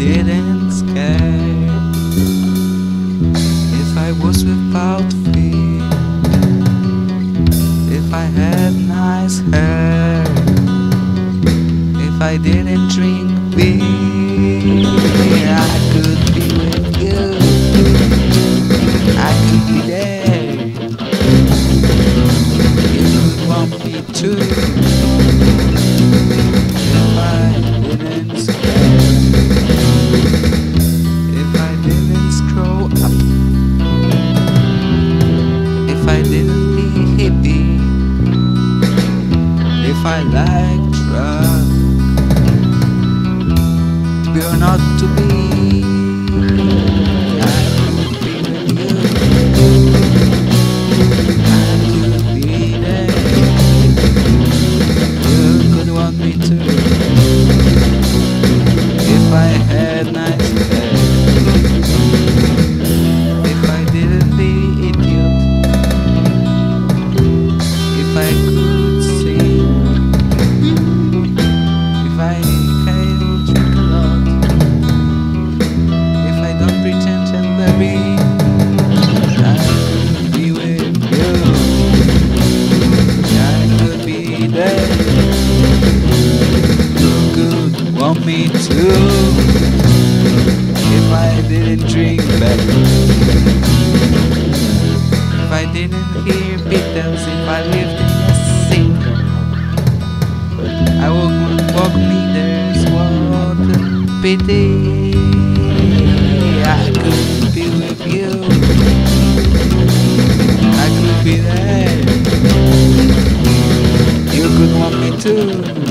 didn't scare, if I was without fear, if I had nice hair, if I didn't drink beer, I could be with I didn't be if I like drugs, or not to be. There. You could want me to. If I didn't drink back. If I didn't hear Beatles. If I lived in a city. I would walk meters, what a pity. Tchau.